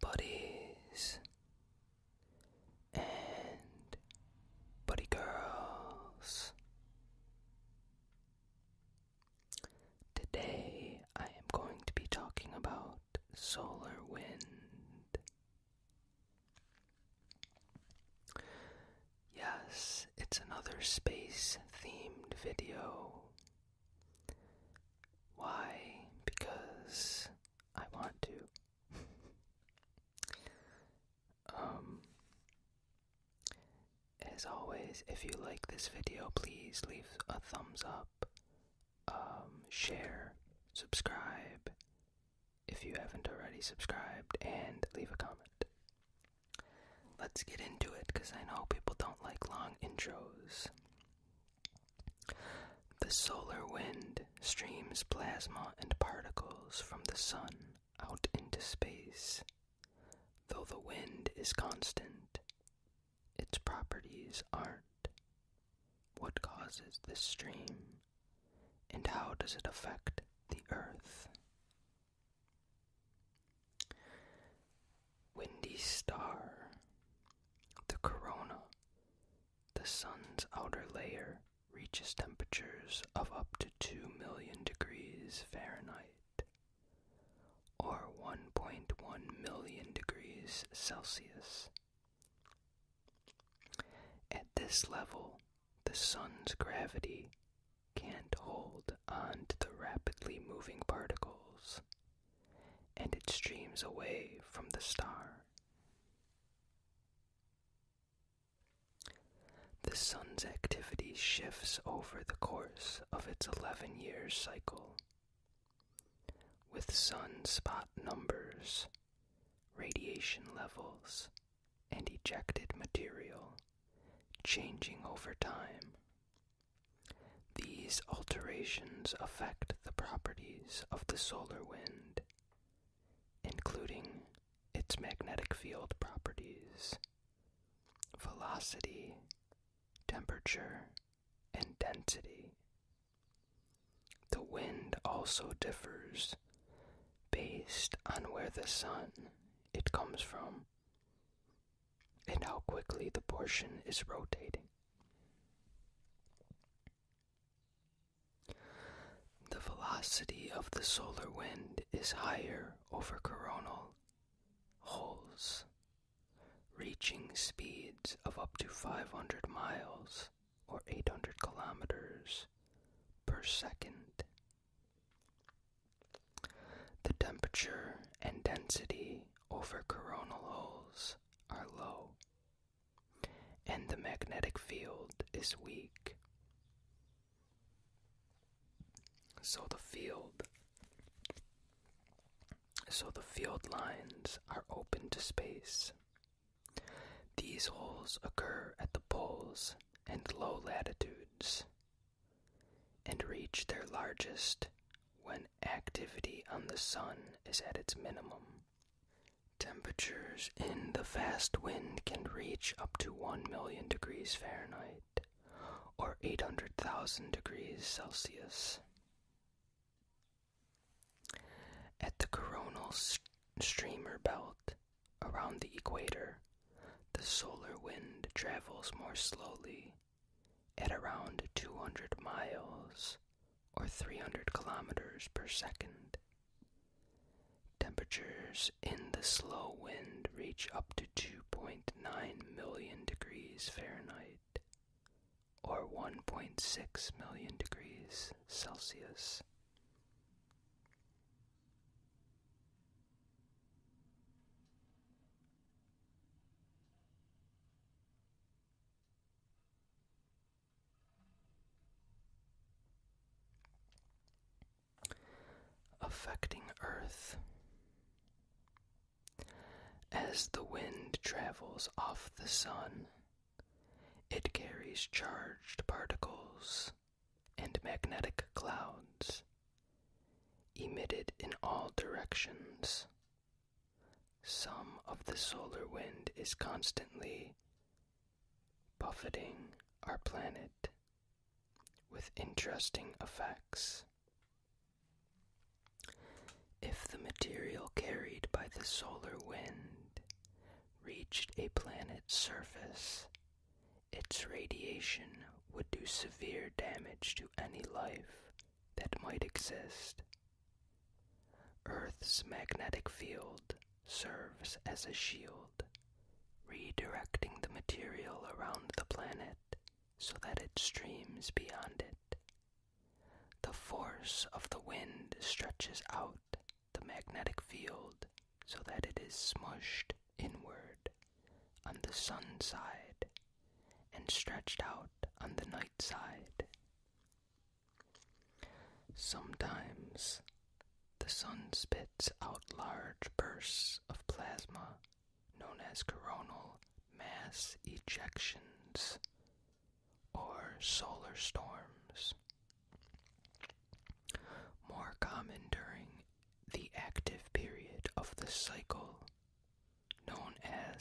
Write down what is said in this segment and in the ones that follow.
Buddies? And buddy girls. Today I am going to be talking about solar wind. Yes, it's another space themed video. Why? Because I want to. um, always, if you like this video, please leave a thumbs up, um, share, subscribe if you haven't already subscribed, and leave a comment. Let's get into it because I know people don't like long intros. The solar wind streams plasma and particles from the sun out into space. Though the wind is constant, its properties aren't. What causes this stream, and how does it affect the Earth? Windy star. The corona, the sun's outer layer, reaches temperatures of up to 2 million degrees Fahrenheit or 1.1 million degrees Celsius. This level, the sun's gravity can't hold on to the rapidly moving particles, and it streams away from the star. The sun's activity shifts over the course of its 11 year cycle, with sunspot numbers, radiation levels, and ejected material changing over time. These alterations affect the properties of the solar wind, including its magnetic field properties, velocity, temperature, and density. The wind also differs based on where the sun it comes from and how quickly the is rotating. The velocity of the solar wind is higher over coronal holes, reaching speeds of up to 500 miles or 800 kilometers per second. The temperature and density over coronal holes are low, and the magnetic field is weak. So the field so the field lines are open to space. These holes occur at the poles and low latitudes and reach their largest when activity on the sun is at its minimum. Temperatures in the fast wind can reach up to 1 million degrees Fahrenheit or 800,000 degrees Celsius. At the coronal streamer belt around the equator, the solar wind travels more slowly at around 200 miles or 300 kilometers per second. Temperatures in the slow wind reach up to 2.9 million degrees Fahrenheit or 1.6 million degrees Celsius. affecting Earth. As the wind travels off the sun, it carries charged particles and magnetic clouds emitted in all directions. Some of the solar wind is constantly buffeting our planet with interesting effects. If the material carried by the solar wind reached a planet's surface, its radiation would do severe damage to any life that might exist. Earth's magnetic field serves as a shield, redirecting the material around the planet so that it streams beyond it. The force of the wind stretches out the magnetic field so that it is smushed the sun side and stretched out on the night side. Sometimes the sun spits out large bursts of plasma known as coronal mass ejections or solar storms. More common during the active period of the cycle,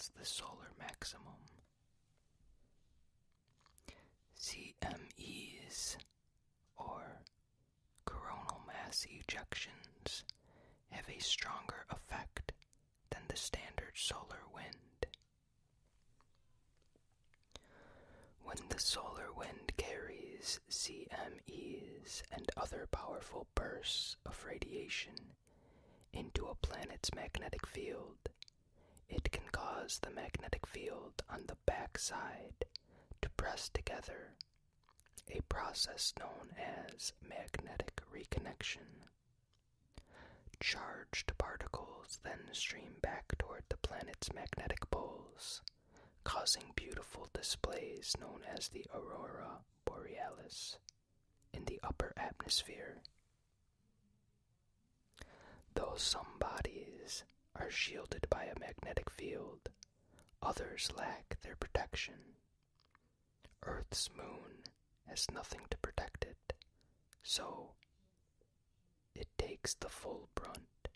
as the solar maximum. CMEs, or coronal mass ejections, have a stronger effect than the standard solar wind. When the solar wind carries CMEs and other powerful bursts of radiation into a planet's magnetic field, it can cause the magnetic field on the backside to press together, a process known as magnetic reconnection. Charged particles then stream back toward the planet's magnetic poles, causing beautiful displays known as the aurora borealis in the upper atmosphere. Though some bodies are shielded by a magnetic field, others lack their protection. Earth's moon has nothing to protect it, so it takes the full brunt.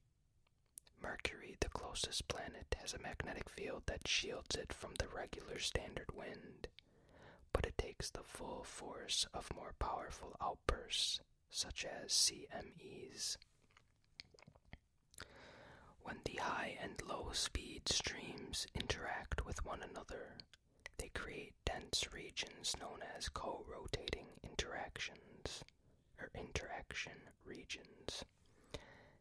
Mercury, the closest planet, has a magnetic field that shields it from the regular standard wind, but it takes the full force of more powerful outbursts, such as CMEs. When the high and low speed streams interact with one another, they create dense regions known as co rotating interactions or interaction regions.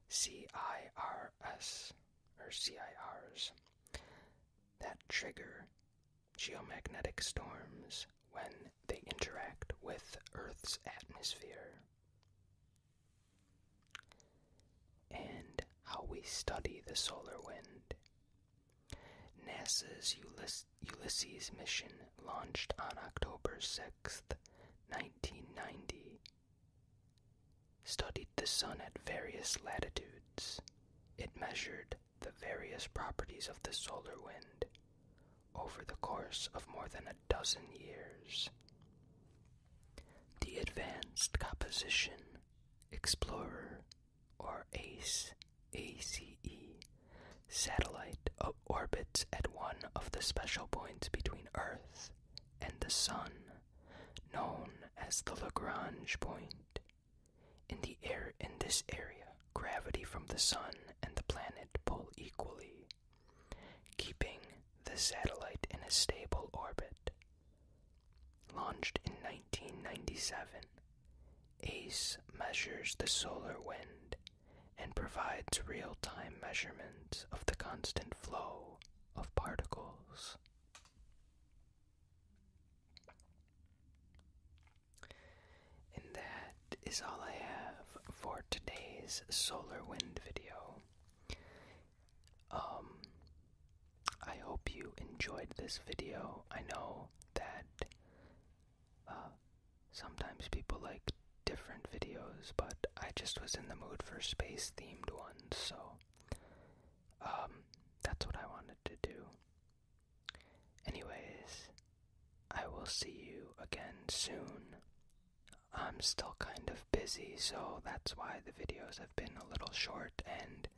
CIRS or CIRs that trigger geomagnetic storms when they interact with Earth's atmosphere. And how we study the solar wind. NASA's Ulysses mission launched on October 6th, 1990, studied the sun at various latitudes. It measured the various properties of the solar wind over the course of more than a dozen years. The Advanced Composition Explorer, or ACE, ACE, satellite orbits at one of the special points between Earth and the Sun, known as the Lagrange point. In the air in this area, gravity from the Sun and the planet pull equally, keeping the satellite in a stable orbit. Launched in 1997, ACE measures the solar wind and provides real time measurements of the constant flow of particles. And that is all I have for today's solar wind video. Um, I hope you enjoyed this video. I know that uh, sometimes different videos, but I just was in the mood for space themed ones, so um, that's what I wanted to do. Anyways, I will see you again soon. I'm still kind of busy, so that's why the videos have been a little short and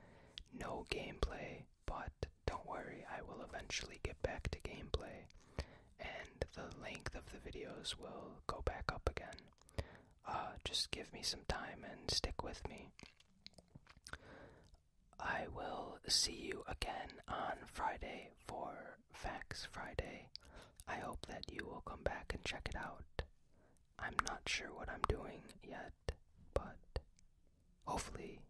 no gameplay, but don't worry, I will eventually get back to gameplay, and the length of the videos will go back up again. Uh, just give me some time and stick with me. I will see you again on Friday for Facts Friday. I hope that you will come back and check it out. I'm not sure what I'm doing yet, but hopefully